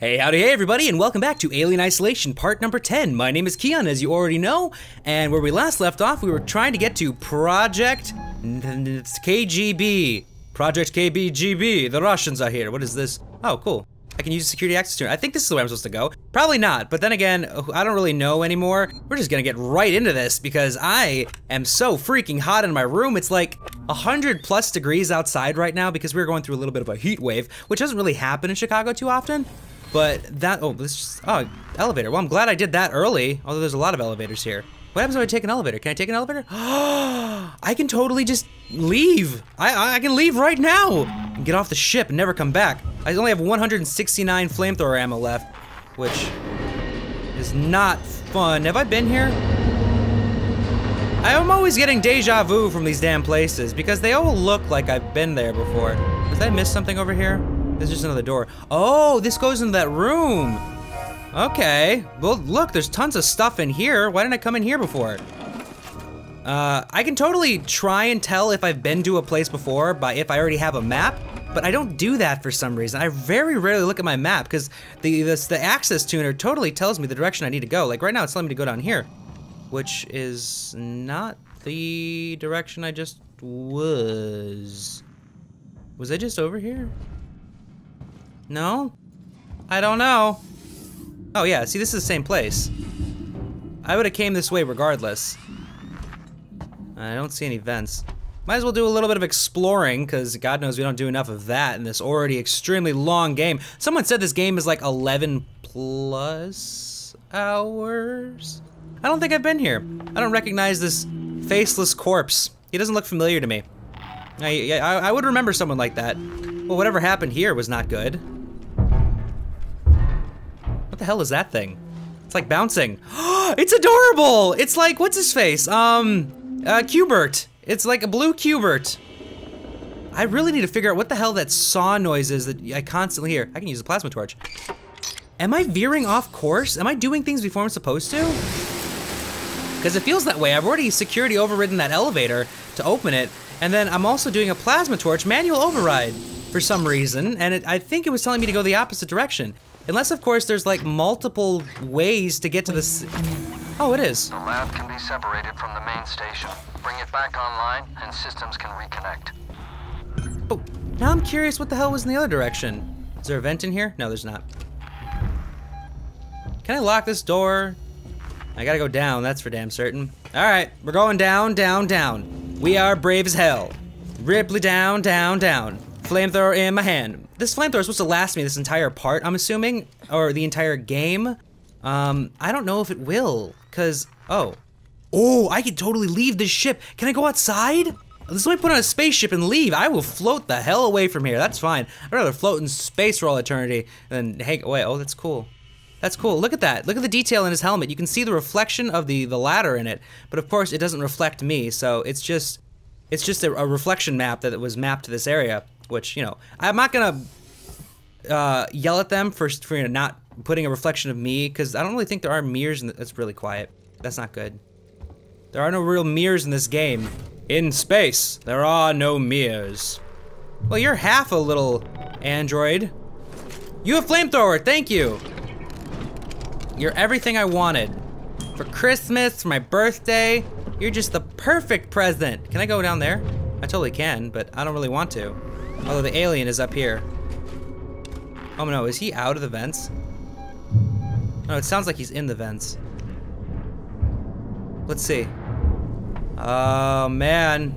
Hey, howdy, hey, everybody, and welcome back to Alien Isolation, part number 10. My name is Keyon, as you already know, and where we last left off, we were trying to get to Project KGB. Project KBGB. The Russians are here. What is this? Oh, cool. I can use security access to it. I think this is the way I'm supposed to go. Probably not, but then again, uh, I don't really know anymore. We're just gonna get right into this because I am so freaking hot in my room. It's like 100 plus degrees outside right now because we're going through a little bit of a heat wave, which doesn't really happen in Chicago too often. But that, oh, this oh, elevator. Well, I'm glad I did that early, although there's a lot of elevators here. What happens if I take an elevator? Can I take an elevator? I can totally just leave. I, I can leave right now and get off the ship and never come back. I only have 169 flamethrower ammo left, which is not fun. Have I been here? I'm always getting deja vu from these damn places because they all look like I've been there before. Did I miss something over here? There's just another door. Oh, this goes into that room. Okay. Well, look, there's tons of stuff in here. Why didn't I come in here before? Uh, I can totally try and tell if I've been to a place before by if I already have a map, but I don't do that for some reason. I very rarely look at my map because the, the, the access tuner totally tells me the direction I need to go. Like right now it's telling me to go down here, which is not the direction I just was. Was I just over here? No? I don't know. Oh yeah, see this is the same place. I would've came this way regardless. I don't see any vents. Might as well do a little bit of exploring, because God knows we don't do enough of that in this already extremely long game. Someone said this game is like 11 plus hours? I don't think I've been here. I don't recognize this faceless corpse. He doesn't look familiar to me. I, I, I would remember someone like that. Well, whatever happened here was not good the hell is that thing? It's like bouncing. it's adorable! It's like, what's his face? Um, uh, Q*bert. It's like a blue Q*bert. I really need to figure out what the hell that saw noise is that I constantly hear. I can use a plasma torch. Am I veering off course? Am I doing things before I'm supposed to? Because it feels that way. I've already security overridden that elevator to open it, and then I'm also doing a plasma torch manual override for some reason, and it, I think it was telling me to go the opposite direction. Unless, of course, there's like multiple ways to get to this. Oh, it is. The lab can be separated from the main station. Bring it back online, and systems can reconnect. Oh, now I'm curious what the hell was in the other direction. Is there a vent in here? No, there's not. Can I lock this door? I gotta go down, that's for damn certain. Alright, we're going down, down, down. We are brave as hell. Ripley down, down, down. Flamethrower in my hand. This flamethrower is supposed to last me this entire part, I'm assuming, or the entire game. Um, I don't know if it will, cause, oh. Oh, I could totally leave this ship. Can I go outside? Let's let me put on a spaceship and leave. I will float the hell away from here. That's fine. I'd rather float in space for all eternity than hang away. Oh, that's cool. That's cool. Look at that. Look at the detail in his helmet. You can see the reflection of the, the ladder in it. But of course, it doesn't reflect me, so it's just it's just a, a reflection map that was mapped to this area which you know I'm not gonna uh, yell at them for for you know, not putting a reflection of me because I don't really think there are mirrors. In the, that's really quiet. That's not good. There are no real mirrors in this game. In space, there are no mirrors. Well, you're half a little android. You have a flamethrower, thank you. You're everything I wanted. For Christmas, for my birthday, you're just the perfect present. Can I go down there? I totally can, but I don't really want to. Although the alien is up here. Oh no, is he out of the vents? No, it sounds like he's in the vents. Let's see. Oh man.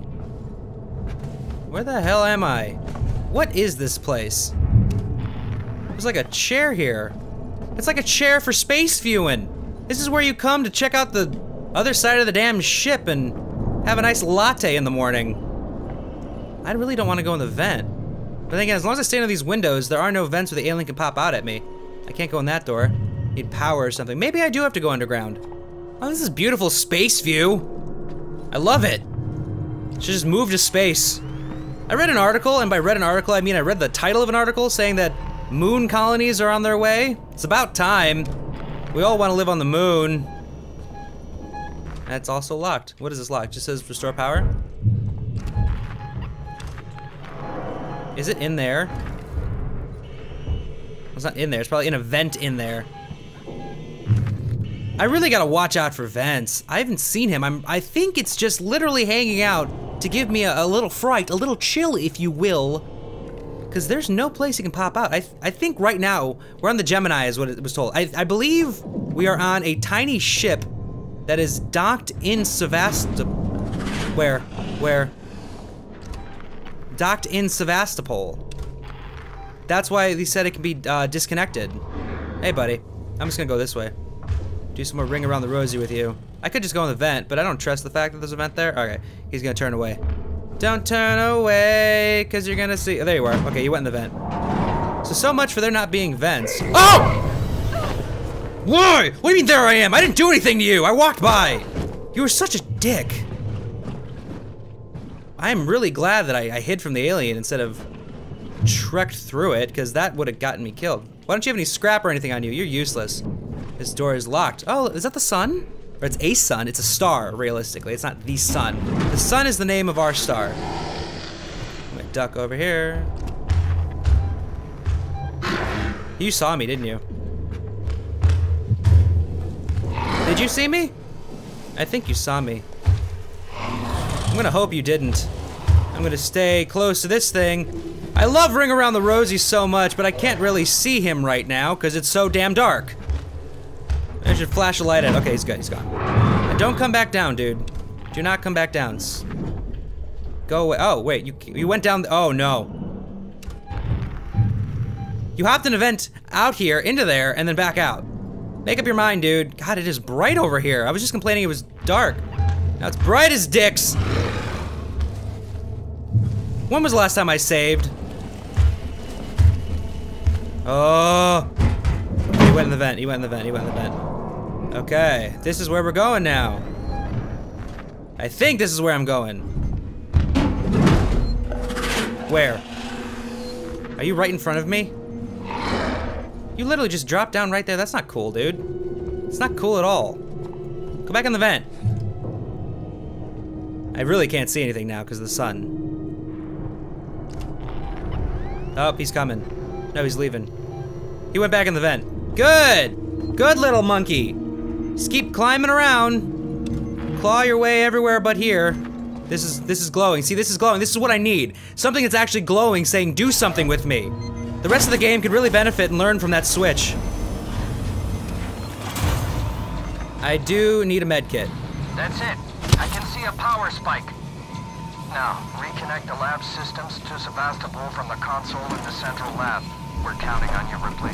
Where the hell am I? What is this place? There's like a chair here. It's like a chair for space viewing. This is where you come to check out the other side of the damn ship and have a nice latte in the morning. I really don't want to go in the vent. But then again, as long as I stay in these windows, there are no vents where the alien can pop out at me. I can't go in that door. Need power or something. Maybe I do have to go underground. Oh, this is beautiful space view. I love it. Should just move to space. I read an article, and by read an article, I mean I read the title of an article saying that moon colonies are on their way. It's about time. We all want to live on the moon. That's also locked. What is this locked? Just says restore power? Is it in there? It's not in there. It's probably in a vent in there. I really gotta watch out for vents. I haven't seen him. I'm. I think it's just literally hanging out to give me a, a little fright, a little chill, if you will. Because there's no place he can pop out. I, I think right now we're on the Gemini, is what it was told. I, I believe we are on a tiny ship that is docked in Sevastopol. Where? Where? Docked in Sevastopol. That's why they said it can be uh, disconnected. Hey, buddy. I'm just gonna go this way. Do some more ring around the rosy with you. I could just go in the vent, but I don't trust the fact that there's a vent there. Okay, he's gonna turn away. Don't turn away, because you're gonna see. Oh, there you are. Okay, you went in the vent. So, so much for there not being vents. Oh! Why? What do you mean there I am? I didn't do anything to you. I walked by. You were such a dick. I'm really glad that I, I hid from the alien instead of trekked through it, because that would have gotten me killed. Why don't you have any scrap or anything on you? You're useless. This door is locked. Oh, is that the sun? Or it's a sun. It's a star, realistically. It's not the sun. The sun is the name of our star. I'm gonna duck over here. You saw me, didn't you? Did you see me? I think you saw me. I'm gonna hope you didn't. I'm gonna stay close to this thing. I love Ring Around the Rosie so much, but I can't really see him right now because it's so damn dark. I should flash a light at. Okay, he's good. He's gone. And don't come back down, dude. Do not come back down. Go away. Oh wait, you you went down. Oh no. You hopped an event out here into there and then back out. Make up your mind, dude. God, it is bright over here. I was just complaining it was dark. Now it's bright as dicks. When was the last time I saved? Oh. He went in the vent. He went in the vent. He went in the vent. Okay, this is where we're going now. I think this is where I'm going. Where? Are you right in front of me? You literally just dropped down right there. That's not cool, dude. It's not cool at all. Go back in the vent. I really can't see anything now because of the sun. Oh, he's coming. No, he's leaving. He went back in the vent. Good! Good little monkey. Just keep climbing around. Claw your way everywhere but here. This is this is glowing. See, this is glowing. This is what I need. Something that's actually glowing saying do something with me. The rest of the game could really benefit and learn from that switch. I do need a med kit. That's it. I can see a power spike. Now, reconnect the lab systems to Sevastopol from the console in the central lab. We're counting on you, Ripley.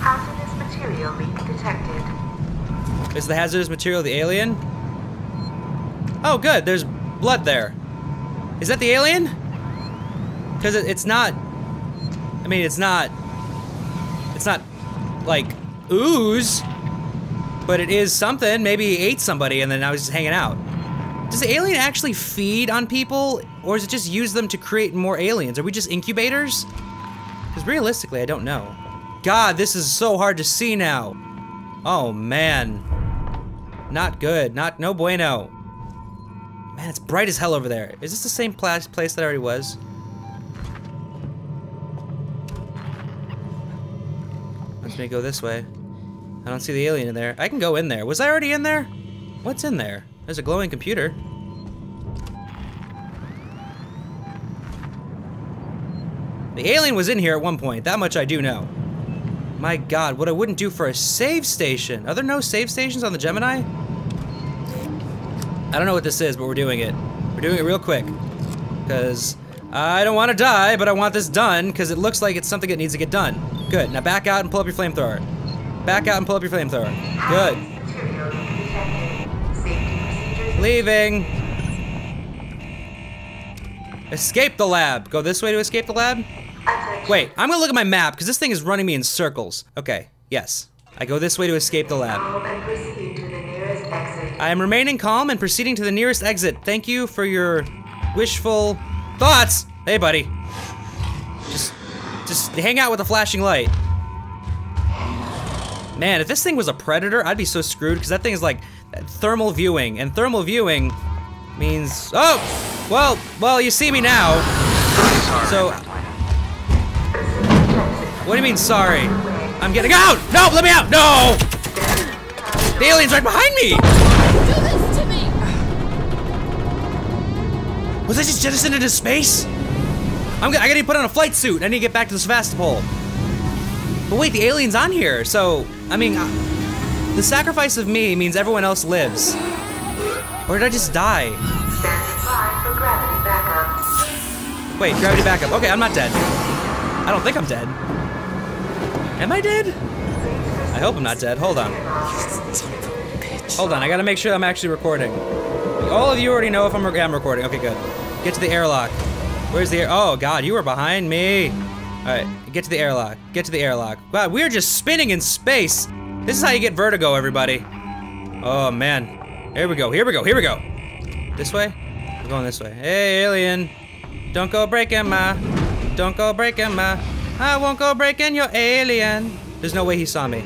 Hazardous material leak detected. Is the hazardous material the alien? Oh, good. There's blood there. Is that the alien? Because it, it's not. I mean, it's not. It's not like ooze, but it is something. Maybe he ate somebody and then now he's just hanging out. Does the alien actually feed on people, or is it just use them to create more aliens? Are we just incubators? Because realistically, I don't know. God, this is so hard to see now. Oh man. Not good. Not no bueno. Man, it's bright as hell over there. Is this the same place that I already was? Let's me go this way. I don't see the alien in there. I can go in there. Was I already in there? What's in there? There's a glowing computer. The alien was in here at one point. That much I do know. My god, what I wouldn't do for a save station. Are there no save stations on the Gemini? I don't know what this is, but we're doing it. We're doing it real quick. Because I don't want to die, but I want this done because it looks like it's something that needs to get done. Good. Now back out and pull up your flamethrower. Back out and pull up your flamethrower. Good. Leaving. Escape the lab. Go this way to escape the lab? Wait, I'm gonna look at my map because this thing is running me in circles. Okay, yes. I go this way to escape the lab. I am remaining calm and proceeding to the nearest exit. Thank you for your wishful thoughts. Hey, buddy. Just, just hang out with a flashing light. Man, if this thing was a predator, I'd be so screwed because that thing is like thermal viewing, and thermal viewing means oh, well, well, you see me now. So Ripley. Proceed to exit What do you mean, sorry? I'm getting out! No, let me out! No! The alien's right behind me! Do this to me! Was I just jettisoned into space? I'm gonna, I gotta put on a flight suit. I need to get back to the Sevastopol. But wait, the alien's on here, so, I mean, the sacrifice of me means everyone else lives. Or did I just die? Wait, gravity backup. Okay, I'm not dead. I don't think I'm dead. Am I dead? I hope I'm not dead. Hold on. Hold on, I gotta make sure I'm actually recording. All of you already know if I'm, yeah, I'm recording. Okay, good. Get to the airlock. Where's the air? Oh, God, you were behind me. All right, get to the airlock. Get to the airlock. Wow, we're just spinning in space. This is how you get vertigo, everybody. Oh, man. Here we go, here we go, here we go. This way? We're going this way. Hey, alien. Don't go breaking my. Don't go breaking my. I won't go breaking your alien. There's no way he saw me.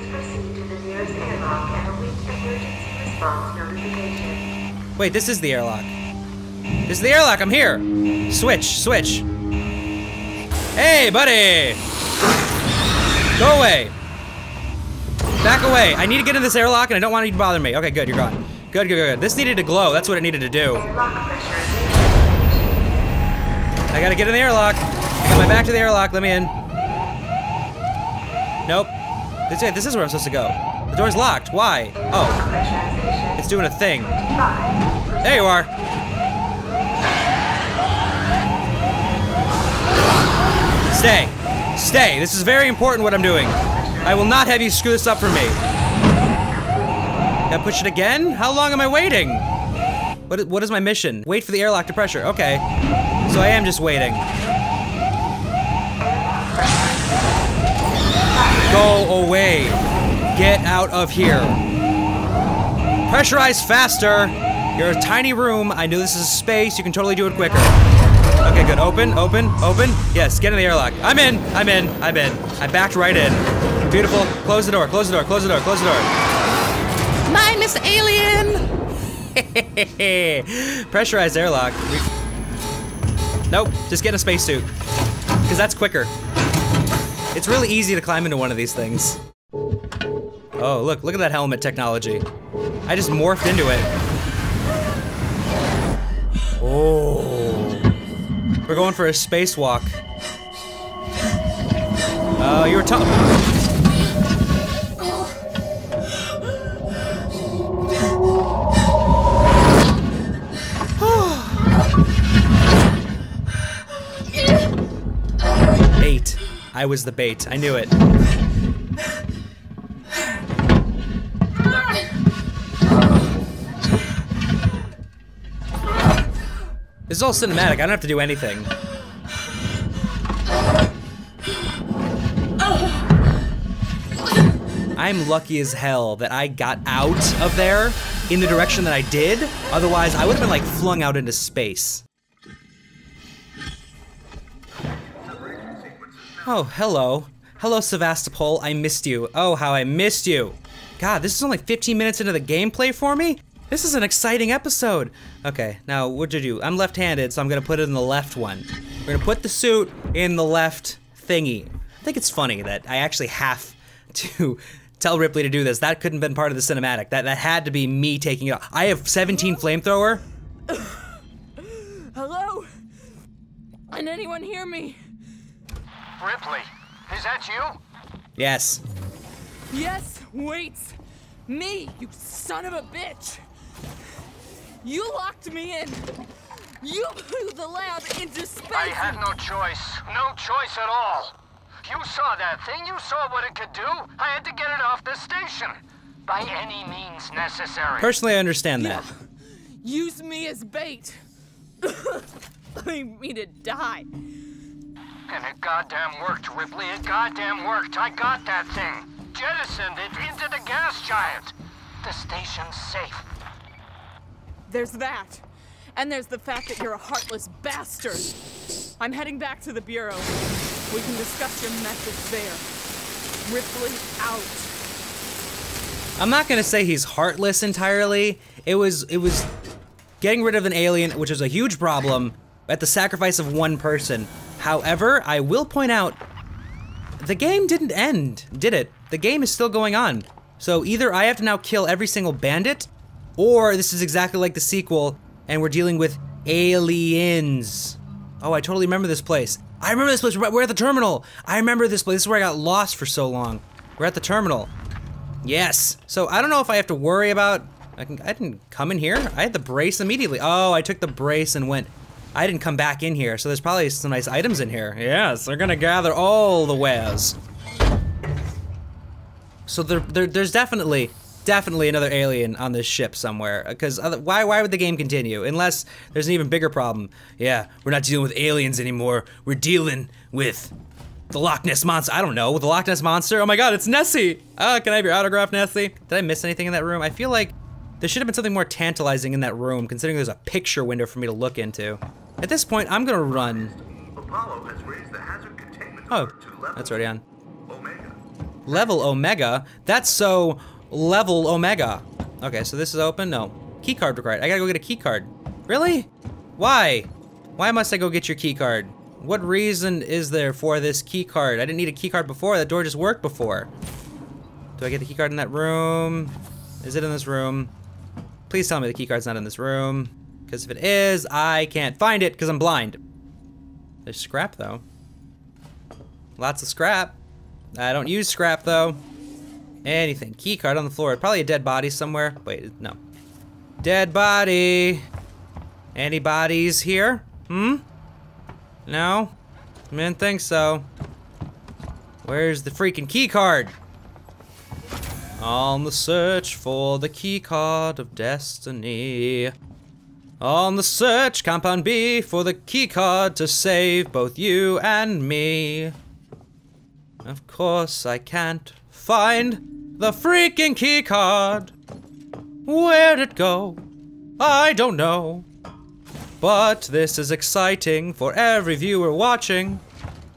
Wait, this is the airlock. This is the airlock, I'm here. Switch, switch. Hey, buddy! Go away. Back away. I need to get in this airlock and I don't want you to bother me. Okay, good, you're gone. Good, good, good. This needed to glow. That's what it needed to do. I gotta get in the airlock. I got my back to the airlock. Let me in. Nope. This, is- this is where I'm supposed to go. The door's locked. Why? Oh, it's doing a thing. There you are. Stay. Stay. This is very important what I'm doing. I will not have you screw this up for me. Gotta push it again? How long am I waiting? What what is my mission? Wait for the airlock to pressure. Okay. So I am just waiting. Go away. Get out of here. Pressurize faster. You're a tiny room. I know this is a space. You can totally do it quicker. Okay, good. Open, open, open. Yes, get in the airlock. I'm in. I'm in. I'm in. I backed right in. Beautiful. Close the door. Close the door. Close the door. Close the door. Minus alien. Pressurized airlock. Nope. Just get in a spacesuit. Because that's quicker. It's really easy to climb into one of these things. Oh, look, look at that helmet technology. I just morphed into it. Oh. We're going for a spacewalk. Oh, you were talking. Bait. I was the bait. I knew it. Is all cinematic. I don't have to do anything. I'm lucky as hell that I got out of there in the direction that I did. Otherwise, I would have been like flung out into space. Oh, hello. Hello, Sevastopol. I missed you. Oh, how I missed you. God, this is only 15 minutes into the gameplay for me? This is an exciting episode. Okay, now what'd you do? I'm left-handed, so I'm gonna put it in the left one. We're gonna put the suit in the left thingy. I think it's funny that I actually have to tell Ripley to do this. That couldn't have been part of the cinematic. That that had to be me taking it off. I have 17 flamethrower. Hello? Can anyone hear me? Ripley, is that you? Yes. Yes, wait! Me, you son of a bitch! You locked me in! You blew the lab into space! I had no choice. No choice at all. You saw that thing. You saw what it could do. I had to get it off the station. By any means necessary. Personally, I understand that. Use me as bait! I mean to die! And it goddamn worked, Ripley. It goddamn worked. I got that thing. Jettisoned it into the gas giant. The station's safe. There's that. And there's the fact that you're a heartless bastard. I'm heading back to the Bureau. We can discuss your methods there. Ripley out. I'm not gonna say he's heartless entirely. It was it was getting rid of an alien, which is a huge problem, at the sacrifice of one person. However, I will point out the game didn't end, did it? The game is still going on. So either I have to now kill every single bandit, or this is exactly like the sequel, and we're dealing with aliens. Oh, I totally remember this place. I remember this place. We're at the terminal. I remember this place. This is where I got lost for so long. We're at the terminal. Yes. So I don't know if I have to worry about. I can. I didn't come in here. I had the brace immediately. Oh, I took the brace and went. I didn't come back in here. So there's probably some nice items in here. Yes, they're gonna gather all the wares. So there, there, there's definitely, definitely another alien on this ship somewhere. Because why, why would the game continue unless there's an even bigger problem? Yeah, we're not dealing with aliens anymore. We're dealing with the Loch Ness monster. I don't know, the Loch Ness monster. Oh my God, it's Nessie. Ah, can I have your autograph, Nessie? Did I miss anything in that room? I feel like there should have been something more tantalizing in that room, considering there's a picture window for me to look into. At this point, I'm gonna run. Apollo has raised the hazard containment Oh, to level that's already on. Omega. Level Omega? That's so level Omega. Okay, so this is open? No. Key card required. I gotta go get a key card. Really? Why? Why must I go get your key card? What reason is there for this key card? I didn't need a key card before. That door just worked before. Do I get the key card in that room? Is it in this room? Please tell me the key card's not in this room. Because if it is, I can't find it because I'm blind. There's scrap though. Lots of scrap. I don't use scrap though. Anything. Key card on the floor. Probably a dead body somewhere. Wait, no. Dead body. Any bodies here? Hmm? No? I didn't think so. Where's the freaking key card? On the search for the key card of destiny. On the search, Compound B, for the key card to save both you and me. Of course, I can't find the freaking key card. Where'd it go? I don't know. But this is exciting for every viewer watching.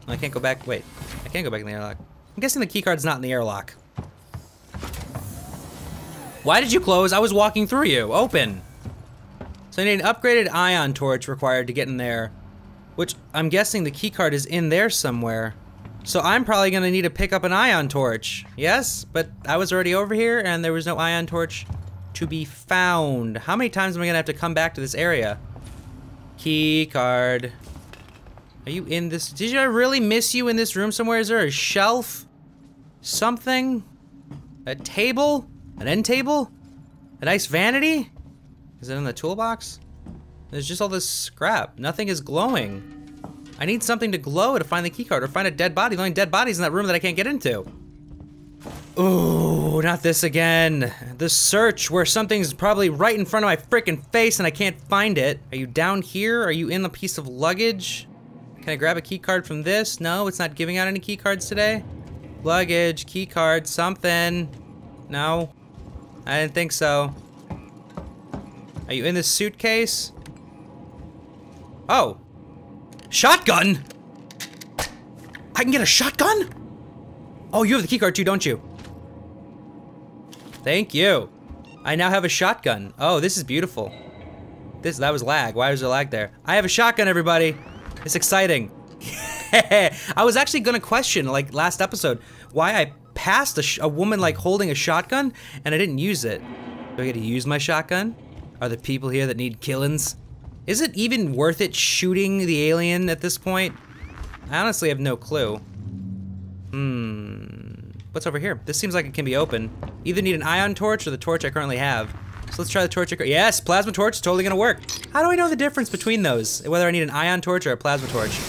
I can't go back. Wait, I can't go back in the airlock. I'm guessing the key card's not in the airlock. Why did you close? I was walking through you. Open. So I need an upgraded ion torch required to get in there, which I'm guessing the key card is in there somewhere. So I'm probably gonna need to pick up an ion torch. Yes, but I was already over here and there was no ion torch to be found. How many times am I gonna have to come back to this area? Key card. Are you in this? Did I really miss you in this room somewhere? Is there a shelf? Something? A table? An end table? A nice vanity? Is it in the toolbox? There's just all this scrap. Nothing is glowing. I need something to glow to find the keycard or find a dead body. The only dead bodies in that room that I can't get into. Ooh, not this again. The search where something's probably right in front of my freaking face and I can't find it. Are you down here? Are you in a piece of luggage? Can I grab a keycard from this? No, it's not giving out any keycards today. Luggage, keycard, something. No, I didn't think so. Are you in this suitcase? Oh. Shotgun? I can get a shotgun? Oh, you have the keycard too, don't you? Thank you. I now have a shotgun. Oh, this is beautiful. This that was lag. Why was there lag there? I have a shotgun, everybody. It's exciting. I was actually gonna question, like last episode, why I passed a, a woman like holding a shotgun and I didn't use it. Do I get to use my shotgun? Are there people here that need killings? Is it even worth it shooting the alien at this point? I honestly have no clue. Hmm. What's over here? This seems like it can be open. Either need an ion torch or the torch I currently have. So let's try the torch. Yes, plasma torch is totally gonna work. How do I know the difference between those? Whether I need an ion torch or a plasma torch?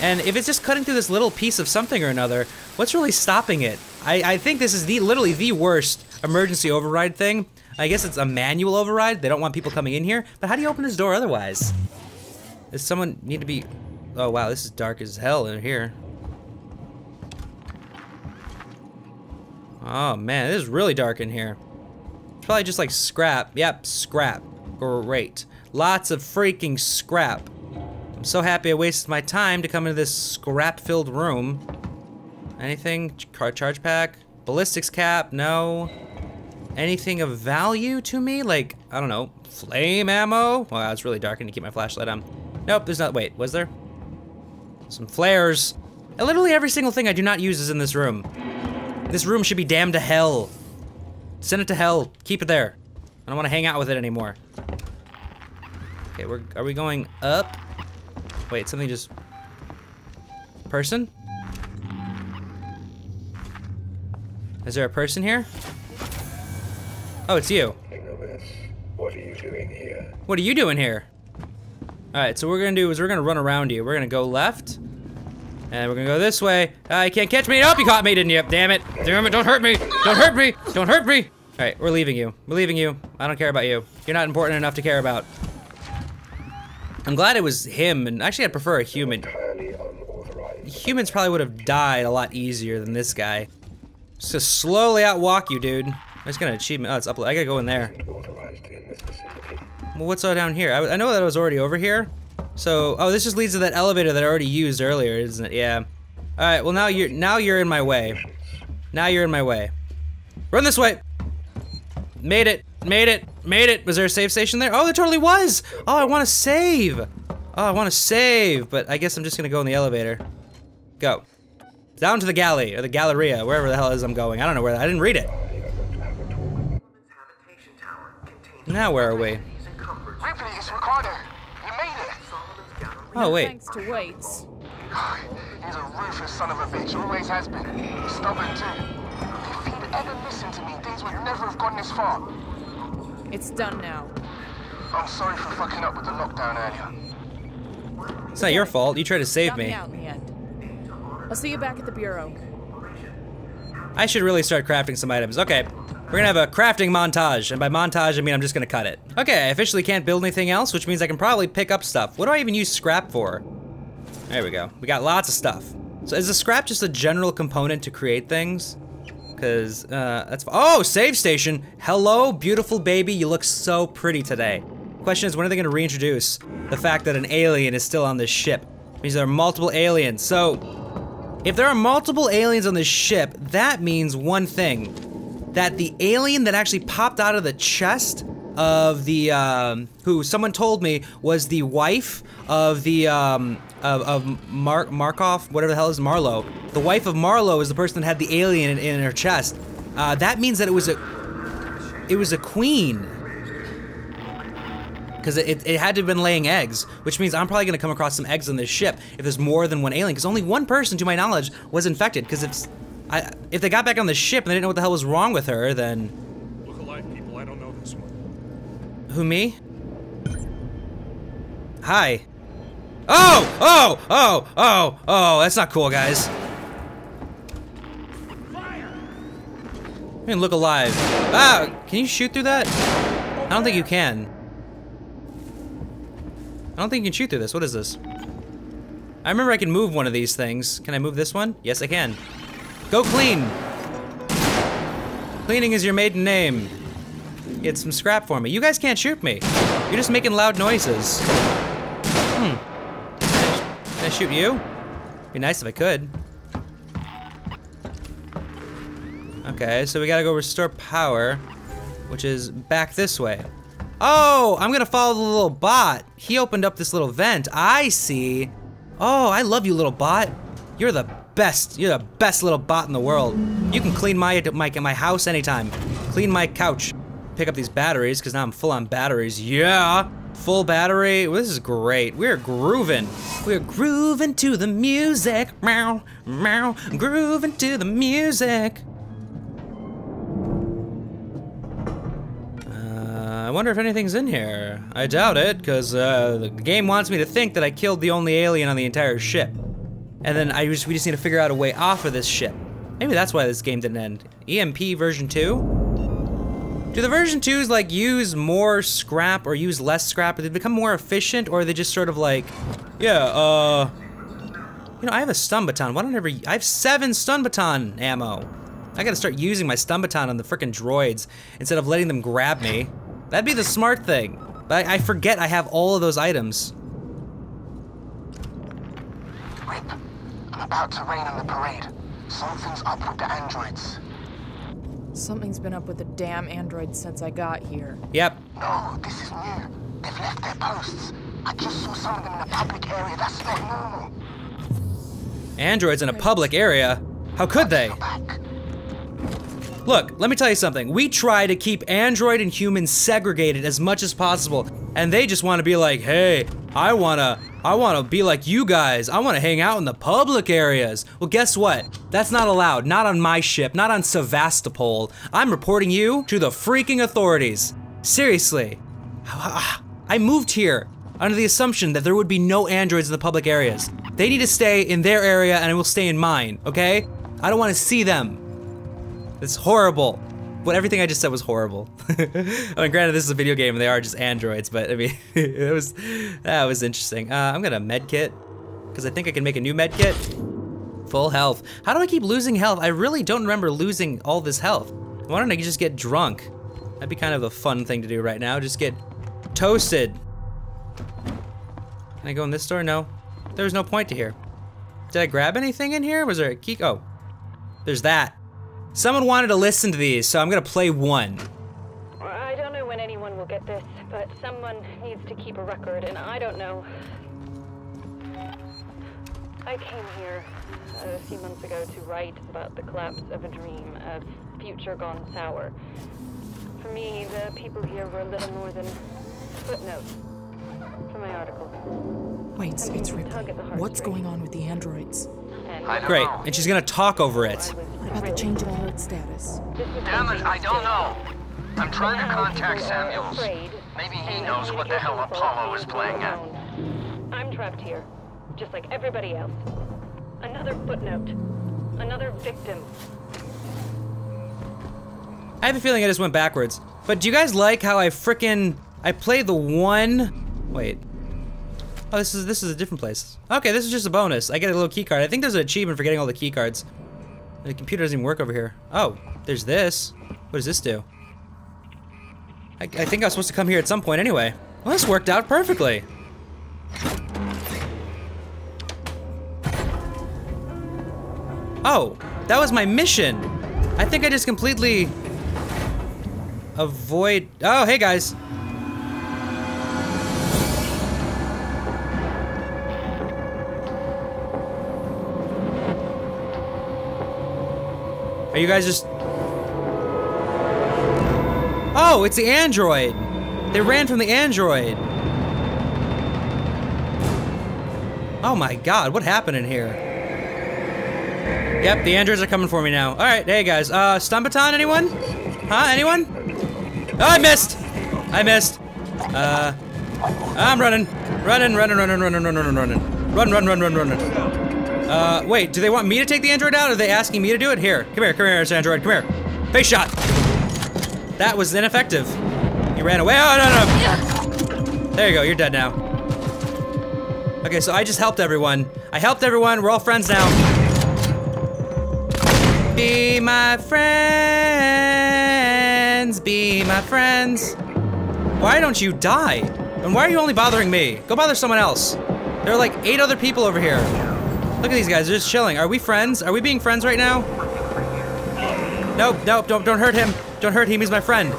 And if it's just cutting through this little piece of something or another, what's really stopping it? I, I think this is the literally the worst emergency override thing. I guess it's a manual override. They don't want people coming in here. But how do you open this door otherwise? Does someone need to be... Oh, wow, this is dark as hell in here. Oh, man, this is really dark in here. It's probably just like scrap. Yep, scrap. Great. Lots of freaking scrap. I'm so happy I wasted my time to come into this scrap-filled room. Anything? Car charge pack? Ballistics cap? No. Anything of value to me? Like, I don't know, flame ammo? Wow, it's really dark. I need to keep my flashlight on. Nope, there's not. Wait, was there? Some flares. And literally every single thing I do not use is in this room. This room should be damned to hell. Send it to hell. Keep it there. I don't want to hang out with it anymore. Okay, we're are we going up? Wait, something just person? Is there a person here? Oh, it's you. What are you doing here? What are you doing here? Alright, so what we're gonna do is we're gonna run around you. We're gonna go left. And we're gonna go this way. Ah, you can't catch me. Nope, you caught me, didn't you? Damn it. Damn it, don't hurt me. Don't hurt me. Don't hurt me. Alright, we're leaving you. We're leaving you. I don't care about you. You're not important enough to care about. I'm glad it was him, and actually I'd prefer a human. Humans probably would have died a lot easier than this guy. Just to slowly outwalk you, dude. I just got an achievement. Oh, it's up. I gotta go in there. Well, what's all down here? I, I know that I was already over here. So, oh, this just leads to that elevator that I already used earlier, isn't it? Yeah. All right. Well, now you're now you're in my way. Now you're in my way. Run this way. Made it. Made it. Made it. Was there a save station there? Oh, there totally was. Oh, I want to save. Oh, I want to save, but I guess I'm just gonna go in the elevator. Go. Down to the galley or the galleria, wherever the hell is I'm going. I don't know where. I didn't read it. Now where are we? amenities and. Ripley, it's Ricardo. You made it. Oh wait. Thanks to Waits. He's a ruthless son of a bitch, always has been. Stubborn too. If he'd ever listened to me, things would never have gone this far. It's done now. I'm sorry for fucking up with the lockdown earlier. It's not your fault. You tried to save Got me. me out in the end. I'll see you back at the bureau. I should really start crafting some items. Okay, we're gonna have a crafting montage, and by montage I mean I'm just gonna cut it. Okay, I officially can't build anything else, which means I can probably pick up stuff. What do I even use scrap for? There we go. We got lots of stuff. So is the scrap just a general component to create things? Cause uh, that's oh save station. Hello, beautiful baby. You look so pretty today. Question is when are they gonna reintroduce the fact that an alien is still on this ship? It means there are multiple aliens. So if there are multiple aliens on this ship, that means one thing. That the alien that actually popped out of the chest of the, um, who someone told me was the wife of the, um, of, of Mar Markov, whatever the hell is Marlow. The wife of Marlow is the person that had the alien in, in her chest. Uh, that means that it was a, it was a queen because it, it had to have been laying eggs, which means I'm probably gonna come across some eggs on this ship if there's more than one alien, because only one person, to my knowledge, was infected. Because if I, if they got back on the ship and they didn't know what the hell was wrong with her, then Look alive, people. I don't know this one. who me? Hi. Oh, oh, oh, oh, oh, that's not cool, guys. I mean, look alive. Ah, can you shoot through that? I don't think you can. I don't think you can shoot through this. What is this? I remember I can move one of these things. Can I move this one? Yes, I can. Go clean. Cleaning is your maiden name. Get some scrap for me. You guys can't shoot me. You're just making loud noises. Hmm. Can I, shoot you? Be nice if I could. Okay, so we gotta go restore power, which is back this way. Oh, I'm gonna follow the little bot. He opened up this little vent. I see. Oh, I love you, little bot. You're the best. You're the best little bot in the world. You can clean my my, my house anytime. Clean my couch. Pick up these batteries, because now I'm full on batteries. Yeah! Full battery. Well, this is great. We're grooving. We're grooving to the music. Meow, meow. Grooving to the music. Uh, I wonder if anything's in here. I doubt it, because uh, the game wants me to think that I killed the only alien on the entire ship. And then I just, we just need to figure out a way off of this ship. Maybe that's why this game didn't end. EMP version 2? Do the version 2s like use more scrap or use less scrap? Or they become more efficient or are they just sort of like, yeah, uh, you know, I have a stun baton. Why don't I ever, I have seven stun baton ammo. I gotta start using my stun baton on the frickin' droids instead of letting them grab me. That'd be the smart thing. But I, I forget I have all of those items. Rip, I'm about to rain on the parade. Something's up with the androids. Something's been up with the damn androids since I got here. Yep. No, this is new. They've left their posts. I just saw some of them in a public area. That's not normal. Androids in a public area? How could they? Look, let me tell you something. We try to keep android and humans segregated as much as possible, and they just want to be like, "Hey, I want to I want to be like you guys. I want to hang out in the public areas." Well, guess what? That's not allowed. Not on my ship, not on Sevastopol. I'm reporting you to the freaking authorities. Seriously. Ah, I moved here under the assumption that there would be no androids in the public areas. They need to stay in their area and I will stay in mine, okay? I don't want to see them. It's horrible. What everything I just said was horrible. I mean, granted, this is a video game and they are just androids, but I mean, it was that was interesting. Uh, I'm gonna med kit because I think I can make a new med kit. Full health. How do I keep losing health? I really don't remember losing all this health. Why don't I just get drunk? That'd be kind of a fun thing to do right now. Just get toasted. Can I go in this door? No. There's no point to here. Did I grab anything in here? Was there a key? Oh, there's that. Someone wanted to listen to these, so I'm gonna play one. I don't know when anyone will get this, but someone needs to keep a record, and I don't know. I came here uh, a few months ago to write about the collapse of a dream, a future gone sour. For me, the people here were a little more than footnotes for my article. Wait, it's Ripley. What's going on with the androids? And I don't Great, know. and she's gonna talk over it. What About the change in alert status. Damn it, I don't know. I'm trying to contact Samuels. Maybe he knows what the hell Apollo is playing at. I'm trapped here, just like everybody else. Another footnote. Another victim. I have a feeling I just went backwards. But do you guys like how I frickin' I play the one? Wait. Oh, this is this is a different place. Okay, this is just a bonus. I get a little key card. I think there's an achievement for getting all the key cards. The computer doesn't even work over here. Oh, there's this. What does this do? I, I think I was supposed to come here at some point anyway. Well, this worked out perfectly. Oh, that was my mission. I think I just completely avoid. Oh, hey guys. Are you guys just... Oh, it's the android! They ran from the android! Oh my god, what happened in here? Yep, the androids are coming for me now. Alright, hey guys. Uh, Stun baton, anyone? Huh, anyone? Oh, I missed! I missed. Uh, I'm running. Running, running, running, running, running, running, running. running, run, run, run, run, run. Uh, wait. Do they want me to take the android out? Or are they asking me to do it? Here, come here, come here, android, come here. Face shot. That was ineffective. He ran away. Oh no no. There you go. You're dead now. Okay, so I just helped everyone. I helped everyone. We're all friends now. Be my friends, be my friends. Why don't you die? And why are you only bothering me? Go bother someone else. There are like eight other people over here. Look at these guys, they're just chilling. Are we friends? Are we being friends right now? Nope, nope, don't, don't hurt him. Don't hurt him, he's my friend.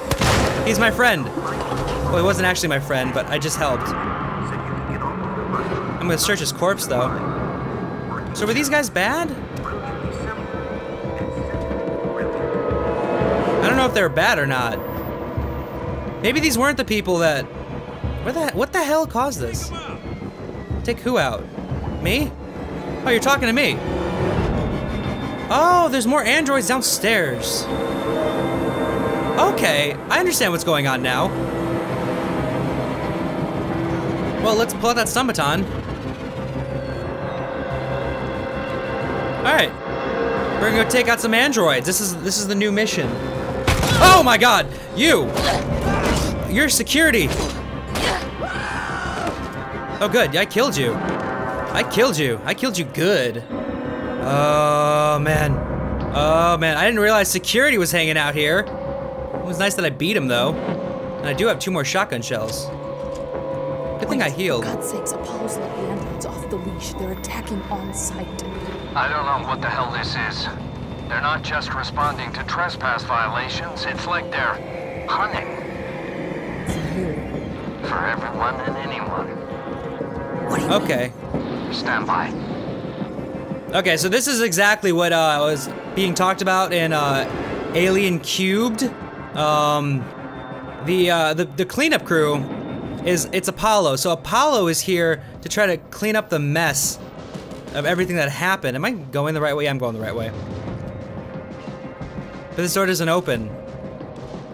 He's my friend. Well, he wasn't actually my friend, but I just helped. I'm gonna search his corpse though. So were these guys bad? I don't know if they were bad or not. Maybe these weren't the people that. Where the what the hell caused this? Take who out? Me? Oh, you're talking to me. Oh, there's more androids downstairs. Okay, I understand what's going on now. Well, let's pull out that stun baton. All right, we're gonna go take out some androids. This is this is the new mission. Oh my God, you! You're security. Oh good, I killed you. I killed you. I killed you good. Oh man. Oh man, I didn't realize security was hanging out here. It was nice that I beat him though. And I do have two more shotgun shells. Good thing I healed. For God's sakes, Apollo's let the androids off the leash. They're attacking on sight. I don't know what the hell this is. They're not just responding to trespass violations, it's like they're hunting For who? for everyone and anyone. What do you mean? Okay. Stand by. Okay, so this is exactly what uh, was being talked about in uh, Alien Cubed. Um, the, uh, the the cleanup crew is it's Apollo. So Apollo is here to try to clean up the mess of everything that happened. Am I going the right way? Yeah, I'm going the right way. But this door doesn't open.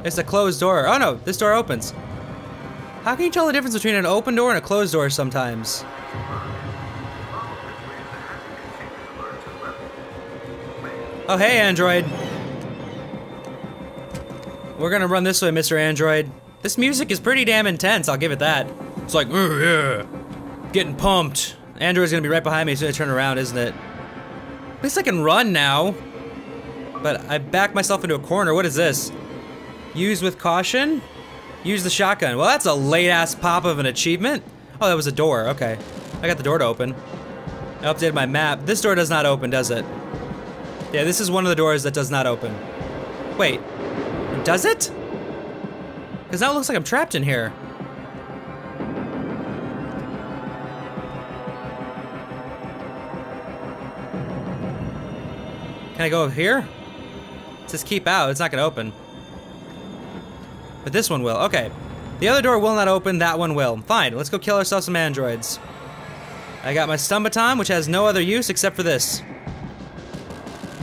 It's a closed door. Oh no, this door opens. How can you tell the difference between an open door and a closed door sometimes? Oh, hey, Android. We're gonna run this way, Mr. Android. This music is pretty damn intense, I'll give it that. It's like, yeah, getting pumped. Android's gonna be right behind me as soon as I turn around, isn't it? At least I can run now. But I backed myself into a corner. What is this? Use with caution? Use the shotgun. Well, that's a late-ass pop of an achievement. Oh, that was a door. Okay. I got the door to open. I updated my map. This door does not open, does it? Yeah, this is one of the doors that does not open. Wait. Does it? Because now it looks like I'm trapped in here. Can I go here? It says keep out. It's not to open. But this one will. Okay. The other door will not open. That one will. Fine. Let's go kill ourselves some androids. I got my stun baton, which has no other use except for this.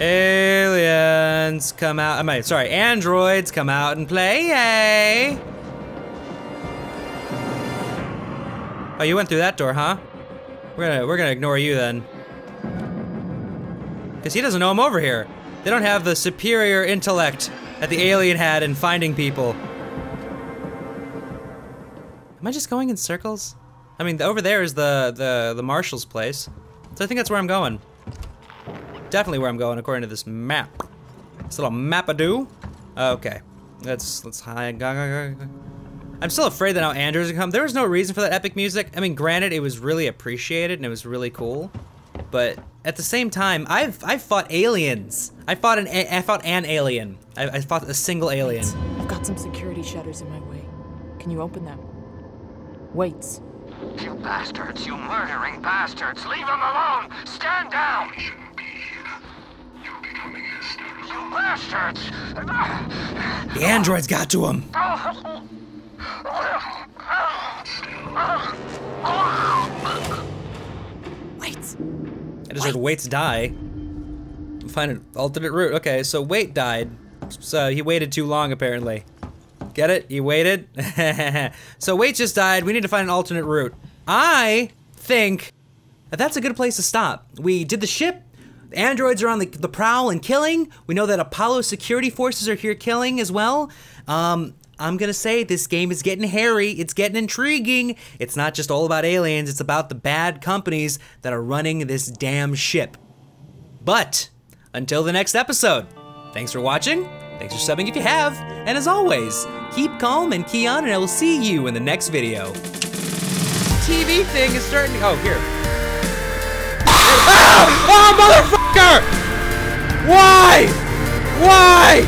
Aliens come out. I mean, sorry, androids come out and play. Yay! Oh, you went through that door, huh? We're gonna we're gonna ignore you then. Cause he doesn't know I'm over here. They don't have the superior intellect that the alien had in finding people. Am I just going in circles? I mean, over there is the the the marshal's place, so I think that's where I'm going. Definitely where I'm going according to this map. This little map-a-doo. Okay, let's let's hide. Go, go, go, go. I'm still afraid that now androids will come. There was no reason for that epic music. I mean, granted, it was really appreciated and it was really cool, but at the same time, I've I've fought aliens. I fought an a- I fought an alien. I, I fought a single alien. I've got some security shutters in my way. Can you open them? Wait. You bastards, you murdering bastards, leave them alone! Stand down! You bastards! The androids got to him. Wait. I just heard Waits die. Find an alternate route. Okay, so Wait died. So uh, he waited too long, apparently. Get it? He waited? so Wait just died. We need to find an alternate route. I think that that's a good place to stop. We did the ship. Androids are on the, the prowl and killing. We know that Apollo security forces are here killing as well. Um, I'm gonna say this game is getting hairy. It's getting intriguing. It's not just all about aliens. It's about the bad companies that are running this damn ship. But until the next episode, thanks for watching. Thanks for subbing if you have. And as always, keep calm and key on, and I will see you in the next video. TV thing is starting to. Oh, here. Oh, motherfucker! Why? Why?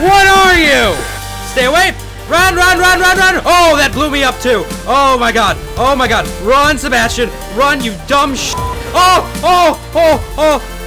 What are you? Stay away! Run, run, run, run, run! Oh, that blew me up too! Oh my god! Oh my god! Run, Sebastian! Run, you dumb sh! Oh, oh, oh, oh!